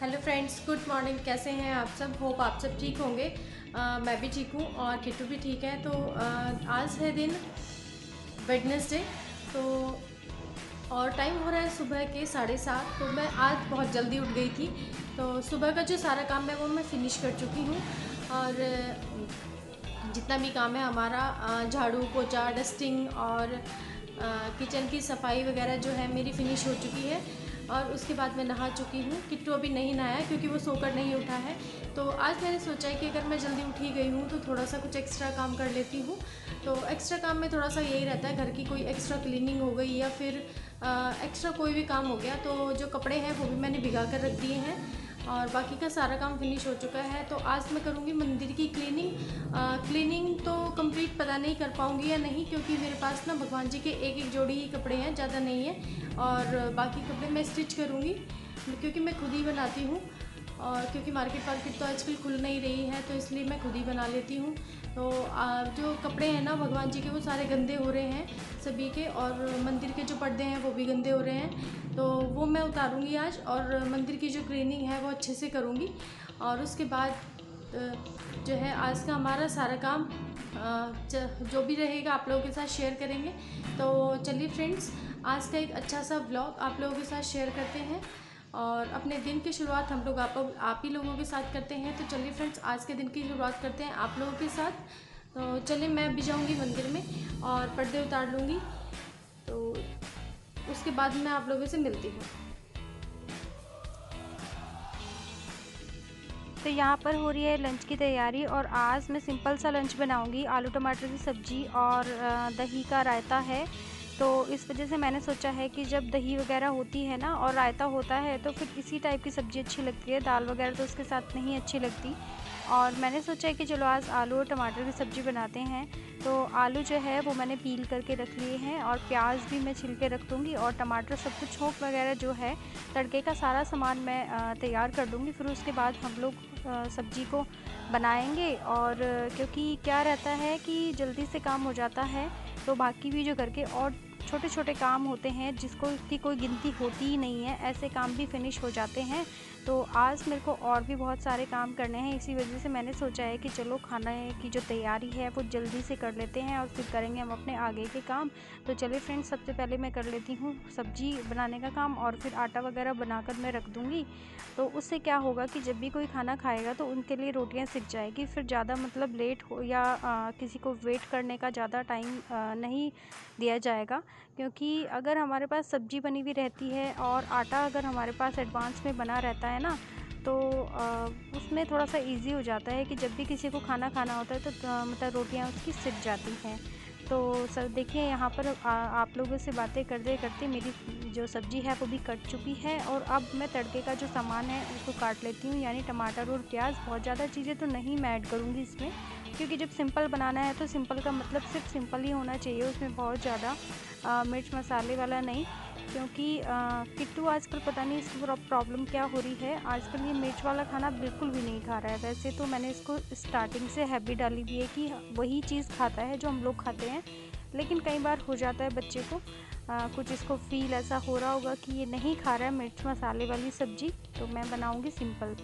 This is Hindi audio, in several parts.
हेलो फ्रेंड्स गुड मॉर्निंग कैसे हैं आप सब? होप आप सब ठीक होंगे। आ, मैं भी ठीक हूँ और किट्टू भी ठीक है। तो आ, आज है दिन वेडनेसडे तो और टाइम हो रहा है सुबह के साढ़े सात तो मैं आज बहुत जल्दी उठ गई थी। तो सुबह का जो सारा काम है वो मैं फिनिश कर चुकी हूँ। और जितना भी काम है हमारा झाड़ू पोछा डस्टिंग और किचन की सफ़ाई वगैरह जो है मेरी फ़िनिश हो चुकी है। और उसके बाद मैं नहा चुकी हूँ। किट्टू अभी नहीं नहाया क्योंकि वो सोकर नहीं उठा है। तो आज मैंने सोचा है कि अगर मैं जल्दी उठी गई हूँ तो थोड़ा सा कुछ एक्स्ट्रा काम कर लेती हूँ। तो एक्स्ट्रा काम में थोड़ा सा यही रहता है, घर की कोई एक्स्ट्रा क्लीनिंग हो गई या फिर एक्स्ट्रा कोई भी काम हो गया तो जो कपड़े हैं वो भी मैंने भिगा कर रख दिए हैं। और बाकी का सारा काम फिनिश हो चुका है तो आज मैं करूँगी मंदिर की क्लीनिंग आ, क्लीनिंग तो कंप्लीट पता नहीं कर पाऊँगी या नहीं क्योंकि मेरे पास ना भगवान जी के एक एक जोड़ी ही कपड़े हैं ज़्यादा नहीं है। और बाकी कपड़े मैं स्टिच करूँगी क्योंकि मैं खुद ही बनाती हूँ। और क्योंकि मार्केट वार्केट तो आजकल खुल नहीं रही है तो इसलिए मैं खुद ही बना लेती हूँ। तो जो कपड़े हैं ना भगवान जी के, वो सारे गंदे हो रहे हैं सभी के, और मंदिर के जो पर्दे हैं वो भी गंदे हो रहे हैं। तो वो मैं उतारूँगी आज, और मंदिर की जो क्लीनिंग है वो अच्छे से करूँगी। और उसके बाद जो है आज का हमारा सारा काम जो भी रहेगा आप लोगों के साथ शेयर करेंगे। तो चलिए फ्रेंड्स आज का एक अच्छा सा ब्लॉग आप लोगों के साथ शेयर करते हैं। और अपने दिन की शुरुआत हम लोग आप आप ही लोगों के साथ करते हैं। तो चलिए फ्रेंड्स आज के दिन की शुरुआत करते हैं आप लोगों के साथ। तो चलिए मैं भी जाऊँगी मंदिर में और पर्दे उतार लूँगी। तो उसके बाद मैं आप लोगों से मिलती हूँ। तो यहाँ पर हो रही है लंच की तैयारी और आज मैं सिंपल सा लंच बनाऊँगी। आलू टमाटर की सब्ज़ी और दही का रायता है। तो इस वजह से मैंने सोचा है कि जब दही वगैरह होती है ना और रायता होता है तो फिर इसी टाइप की सब्ज़ी अच्छी लगती है। दाल वगैरह तो उसके साथ नहीं अच्छी लगती। और मैंने सोचा है कि चलो आज आलू और टमाटर की सब्ज़ी बनाते हैं। तो आलू जो है वो मैंने पील करके रख लिए हैं और प्याज भी मैं छिल के रख दूँगी और टमाटर सब कुछ, छोंक वगैरह जो है, तड़के का सारा सामान मैं तैयार कर दूँगी। फिर उसके बाद हम लोग सब्ज़ी को बनाएँगे और क्योंकि क्या रहता है कि जल्दी से काम हो जाता है तो बाकी भी जो करके और छोटे छोटे काम होते हैं जिसको की कोई गिनती होती ही नहीं है, ऐसे काम भी फिनिश हो जाते हैं। तो आज मेरे को और भी बहुत सारे काम करने हैं इसी वजह से मैंने सोचा है कि चलो खाना की जो तैयारी है वो जल्दी से कर लेते हैं और फिर करेंगे हम अपने आगे के काम। तो चलिए फ्रेंड्स सबसे पहले मैं कर लेती हूँ सब्ज़ी बनाने का काम और फिर आटा वगैरह बनाकर मैं रख दूँगी। तो उससे क्या होगा कि जब भी कोई खाना खाएगा तो उनके लिए रोटियाँ सीख जाएगी। फिर ज़्यादा मतलब लेट हो या आ, किसी को वेट करने का ज़्यादा टाइम नहीं दिया जाएगा। क्योंकि अगर हमारे पास सब्ज़ी बनी हुई रहती है और आटा अगर हमारे पास एडवांस में बना रहता है ना तो उसमें थोड़ा सा इजी हो जाता है कि जब भी किसी को खाना खाना होता है तो मतलब रोटियाँ उसकी सिक जाती हैं। तो सर देखिए यहाँ पर आ, आप लोगों से बातें करते करते मेरी जो सब्ज़ी है वो भी कट चुकी है और अब मैं तड़के का जो सामान है उसको काट लेती हूँ यानी टमाटर और प्याज बहुत ज़्यादा चीज़ें तो नहीं मैं ऐड करूँगी इसमें। क्योंकि जब सिंपल बनाना है तो सिंपल का मतलब सिर्फ़ सिंपल ही होना चाहिए उसमें बहुत ज़्यादा मिर्च मसाले वाला नहीं क्योंकि किट्टू आजकल पता नहीं इसकी प्रॉब्लम क्या हो रही है। आजकल ये मिर्च वाला खाना बिल्कुल भी नहीं खा रहा है। वैसे तो मैंने इसको स्टार्टिंग से हैबिट डाली हुई है कि वही चीज़ खाता है जो हम लोग खाते हैं लेकिन कई बार हो जाता है बच्चे को आ, कुछ इसको फील ऐसा हो रहा होगा कि ये नहीं खा रहा है मिर्च मसाले वाली सब्ज़ी तो मैं बनाऊँगी सिंपल।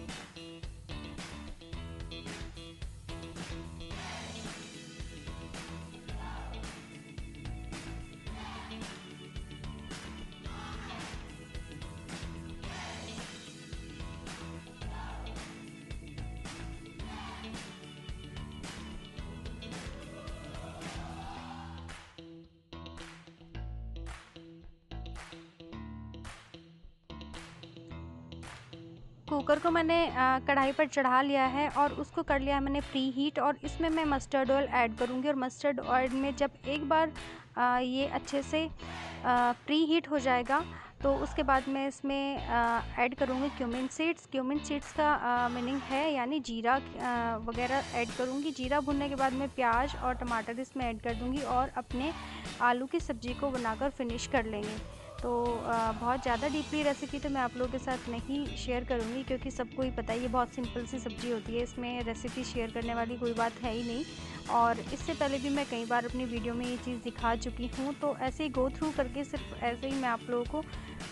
कुकर को मैंने कढ़ाई पर चढ़ा लिया है और उसको कर लिया है मैंने प्री हीट और इसमें मैं मस्टर्ड ऑयल ऐड करूँगी और मस्टर्ड ऑयल में जब एक बार आ, ये अच्छे से प्री हीट हो जाएगा तो उसके बाद मैं इसमें ऐड करूँगी क्यूमिन सीड्स। क्यूमिन सीड्स का मीनिंग है यानी जीरा वगैरह ऐड करूँगी। जीरा भुनने के बाद मैं प्याज और टमाटर इसमें ऐड कर दूँगी और अपने आलू की सब्ज़ी को बनाकर फिनिश कर लेंगे। तो बहुत ज़्यादा डीपली रेसिपी तो मैं आप लोगों के साथ नहीं शेयर करूँगी क्योंकि सबको ही पता है ये बहुत सिंपल सी सब्ज़ी होती है, इसमें रेसिपी शेयर करने वाली कोई बात है ही नहीं। और इससे पहले भी मैं कई बार अपनी वीडियो में ये चीज़ दिखा चुकी हूँ तो ऐसे ही गो थ्रू करके सिर्फ़ ऐसे ही मैं आप लोगों को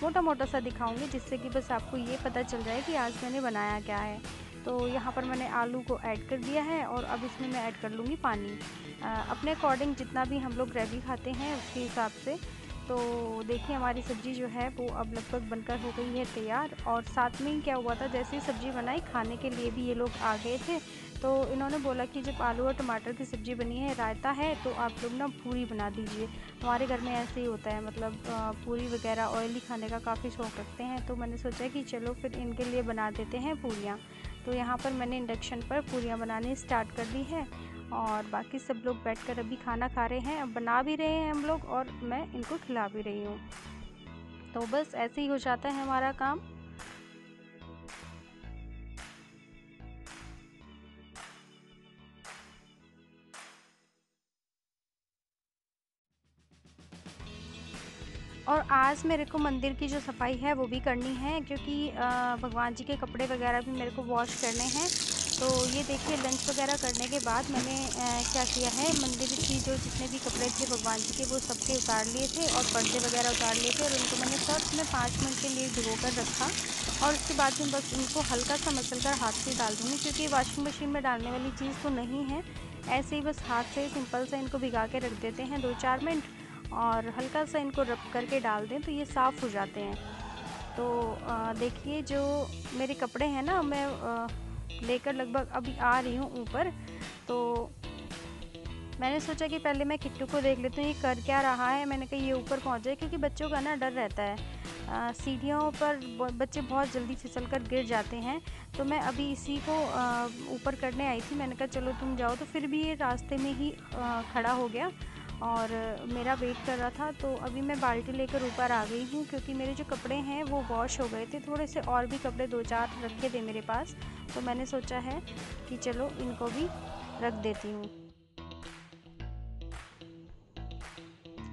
मोटा मोटा सा दिखाऊँगी जिससे कि बस आपको ये पता चल जाए कि आज मैंने बनाया क्या है। तो यहाँ पर मैंने आलू को ऐड कर दिया है और अब इसमें मैं ऐड कर लूँगी पानी। अपने अकॉर्डिंग जितना भी हम लोग ग्रेवी खाते हैं उसके हिसाब से तो देखिए, हमारी सब्ज़ी जो है, वो अब लगभग बनकर हो गई है तैयार। और साथ में ही क्या हुआ था, जैसे ही सब्ज़ी बनाई, खाने के लिए भी ये लोग आ गए थे। तो इन्होंने बोला कि जब आलू और टमाटर की सब्ज़ी बनी है, रायता है तो आप लोग ना पूरी बना दीजिए। हमारे घर में ऐसे ही होता है मतलब पूरी वगैरह ऑयली खाने का काफ़ी शौक़ रखते हैं। तो मैंने सोचा कि चलो फिर इनके लिए बना देते हैं पूरियाँ। तो यहाँ पर मैंने इंडक्शन पर पूरियाँ बनानी स्टार्ट कर दी है। और बाकी सब लोग बैठकर अभी खाना खा रहे हैं, बना भी रहे हैं हम लोग और मैं इनको खिला भी रही हूँ। तो बस ऐसे ही हो जाता है हमारा काम। और आज मेरे को मंदिर की जो सफ़ाई है वो भी करनी है, क्योंकि भगवान जी के कपड़े वगैरह भी मेरे को वॉश करने हैं। तो ये देखिए लंच वगैरह करने के बाद मैंने क्या किया है, मंदिर की जो जितने भी कपड़े थे भगवान जी के, वो सबके उतार लिए थे और पर्दे वगैरह उतार लिए थे और उनको मैंने सर्फ में पाँच मिनट के लिए भिगो कर रखा और उसके बाद में बस उनको हल्का सा मसल कर हाथ से डाल दूँगी क्योंकि वाशिंग मशीन में डालने वाली चीज़ तो नहीं है। ऐसे ही बस हाथ से सिंपल सा इनको भिगा के रख देते हैं दो चार मिनट और हल्का सा इनको रब करके डाल दें तो ये साफ़ हो जाते हैं। तो देखिए जो मेरे कपड़े हैं ना, मैं लेकर लगभग अभी आ रही हूँ ऊपर। तो मैंने सोचा कि पहले मैं किट्टू को देख लेती हूँ ये कर क्या रहा है? मैंने कहा ये ऊपर पहुँच जाए क्योंकि बच्चों का ना डर रहता है। सीढ़ियों पर बच्चे बहुत जल्दी फिसल कर गिर जाते हैं। तो मैं अभी इसी को ऊपर करने आई थी। मैंने कहा चलो तुम जाओ। तो फिर भी ये रास्ते में ही आ, खड़ा हो गया। और मेरा वेट कर रहा था तो अभी मैं बाल्टी लेकर ऊपर आ गई हूँ, क्योंकि मेरे जो कपड़े हैं वो वॉश हो गए थे। थोड़े से और भी कपड़े दो चार रखे थे मेरे पास तो मैंने सोचा है कि चलो इनको भी रख देती हूँ।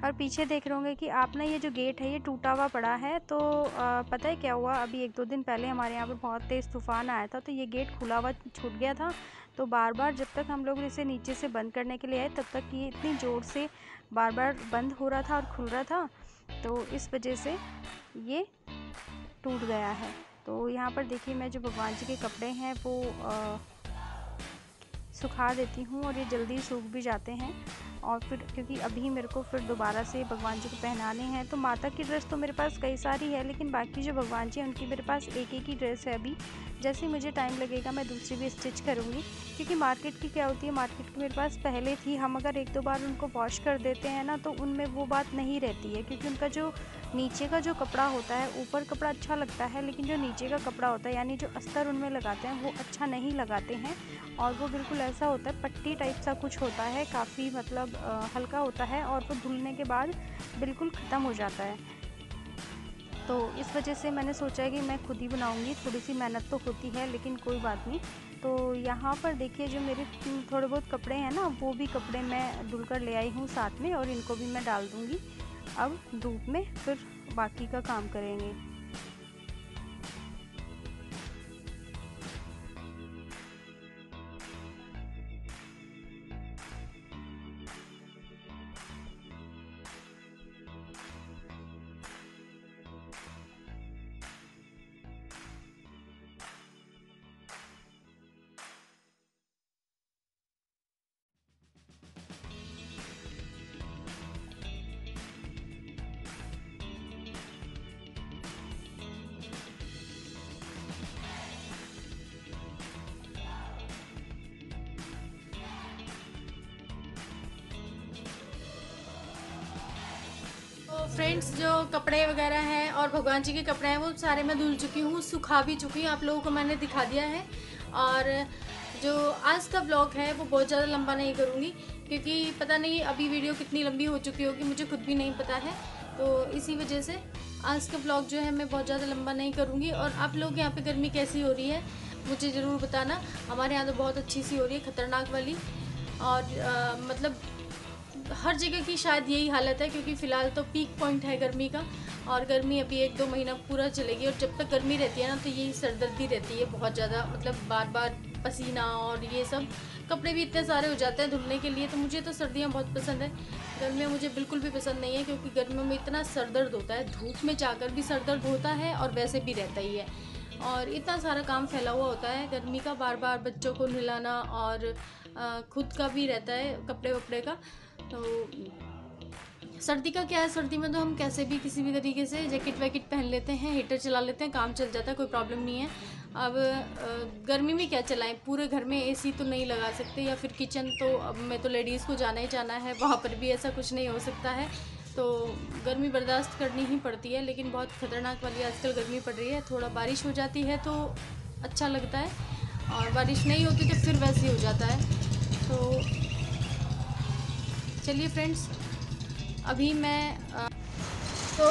और पीछे देख रहे होंगे कि आप ना ये जो गेट है ये टूटा हुआ पड़ा है। तो आ, पता है क्या हुआ? अभी एक दो दिन पहले हमारे यहाँ पर बहुत तेज़ तूफ़ान आया था तो ये गेट खुला हुआ छूट गया था। तो बार बार जब तक हम लोग इसे नीचे से बंद करने के लिए आए तब तक ये इतनी ज़ोर से बार बार बंद हो रहा था और खुल रहा था। तो इस वजह से ये टूट गया है। तो यहाँ पर देखिए मैं जो भगवान जी के कपड़े हैं वो आ, सुखा देती हूँ और ये जल्दी सूख भी जाते हैं। और फिर, क्योंकि अभी मेरे को फिर दोबारा से भगवान जी को पहनाने हैं तो माता की ड्रेस तो मेरे पास कई सारी है, लेकिन बाकी जो भगवान जी हैं, उनकी मेरे पास एक एक ही ड्रेस है अभी। जैसे मुझे टाइम लगेगा, मैं दूसरी भी स्टिच करूँगी, क्योंकि मार्केट की क्या होती है मार्केट की मेरे पास पहले थी, हम अगर एक दो बार उनको वॉश कर देते हैं ना तो उनमें वो बात नहीं रहती है, क्योंकि उनका जो नीचे का जो कपड़ा होता है, ऊपर कपड़ा अच्छा लगता है, लेकिन जो नीचे का कपड़ा होता है, यानी जो अस्तर उनमें लगाते हैं, वो अच्छा नहीं लगाते हैं। और वो बिल्कुल ऐसा होता है, पट्टी टाइप सा कुछ होता है, काफ़ी मतलब हल्का होता है और वो धुलने के बाद बिल्कुल ख़त्म हो जाता है। तो इस वजह से मैंने सोचा है कि मैं खुद ही बनाऊँगी थोड़ी सी मेहनत तो होती है, लेकिन कोई बात नहीं। तो यहाँ पर देखिए, जो मेरे थोड़े बहुत कपड़े हैं ना, वो भी कपड़े मैं धुल कर ले आई हूँ साथ में और इनको भी मैं डाल दूँगी। अब धूप में फिर बाकी का काम करेंगे। फ्रेंड्स जो कपड़े वगैरह हैं और भगवान जी के कपड़े हैं वो सारे मैं धुल चुकी हूँ सुखा भी चुकी हूँ। आप लोगों को मैंने दिखा दिया है। और जो आज का ब्लॉग है वो बहुत ज़्यादा लंबा नहीं करूँगी क्योंकि पता नहीं अभी वीडियो कितनी लंबी हो चुकी होगी मुझे खुद भी नहीं पता है। तो इसी वजह से आज का ब्लॉग जो है मैं बहुत ज़्यादा लंबा नहीं करूँगी। और आप लोग यहाँ पे गर्मी कैसी हो रही है मुझे ज़रूर बताना। हमारे यहाँ तो बहुत अच्छी सी हो रही है ख़तरनाक वाली। और आ, मतलब हर जगह की शायद यही हालत है, क्योंकि फ़िलहाल तो पीक पॉइंट है गर्मी का, और गर्मी अभी एक दो महीना पूरा चलेगी, और जब तक गर्मी रहती है ना तो यही सरदर्दी रहती है बहुत ज़्यादा मतलब बार बार पसीना और ये सब, कपड़े भी इतने सारे हो जाते हैं धुलने के लिए तो मुझे तो सर्दियाँ बहुत पसंद है। गर्मियाँ मुझे बिल्कुल भी पसंद नहीं है, क्योंकि गर्मियों में इतना सर दर्द होता है, धूप में जाकर भी सर दर्द होता है और वैसे भी रहता ही है। और इतना सारा काम फैला हुआ होता है, गर्मी का बार बार बच्चों को नहलाना और खुद का भी रहता है कपड़े वपड़े का तो सर्दी का क्या है? सर्दी में तो हम कैसे भी किसी भी तरीके से जैकेट वैकेट पहन लेते हैं, हीटर चला लेते हैं, काम चल जाता है, कोई प्रॉब्लम नहीं है। अब गर्मी में क्या चलाएँ? पूरे घर में एसी तो नहीं लगा सकते या फिर किचन तो अब मैं तो लेडीज़ को जाना ही जाना है, वहाँ पर भी ऐसा कुछ नहीं हो सकता है। तो गर्मी बर्दाश्त करनी ही पड़ती है, लेकिन बहुत ख़तरनाक वाली आजकल गर्मी पड़ रही है। थोड़ा बारिश हो जाती है तो अच्छा लगता है और बारिश नहीं होती तो फिर वैसे ही हो जाता है। तो चलिए फ्रेंड्स अभी मैं तो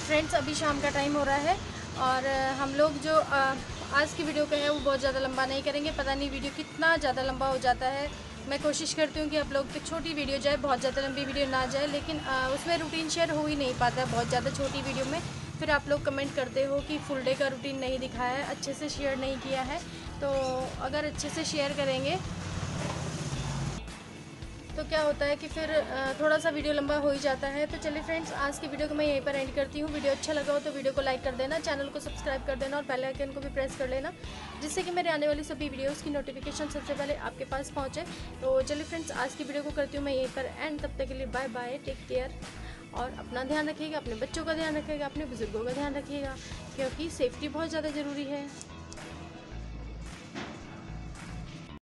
फ्रेंड्स अभी शाम का टाइम हो रहा है और हम लोग जो आज की वीडियो का है, वो बहुत ज़्यादा लंबा नहीं करेंगे। पता नहीं वीडियो कितना ज़्यादा लंबा हो जाता है। मैं कोशिश करती हूँ कि आप लोग की छोटी वीडियो जाए, बहुत ज़्यादा लंबी वीडियो ना जाए, लेकिन उसमें रूटीन शेयर हो ही नहीं पाता है बहुत ज़्यादा छोटी वीडियो में। फिर आप लोग कमेंट करते हो कि फुल डे का रूटीन नहीं दिखाया है, अच्छे से शेयर नहीं किया है। तो अगर अच्छे से शेयर करेंगे तो क्या होता है कि फिर थोड़ा सा वीडियो लंबा हो ही जाता है। तो चलिए फ्रेंड्स, आज की वीडियो को मैं यहीं पर एंड करती हूँ। वीडियो अच्छा लगा हो तो वीडियो को लाइक कर देना, चैनल को सब्सक्राइब कर देना और पहले आइकन को भी प्रेस कर लेना, जिससे कि मेरे आने वाली सभी वीडियोज़ की नोटिफिकेशन सबसे पहले आपके पास पहुँचे। तो चलिए फ्रेंड्स, आज की वीडियो को करती हूँ मैं यहीं पर एंड तब तक के लिए बाय बाय टेक केयर और अपना ध्यान रखिएगा, अपने बच्चों का ध्यान रखिएगा, अपने बुज़ुर्गों का ध्यान रखिएगा, क्योंकि सेफ्टी बहुत ज़्यादा ज़रूरी है।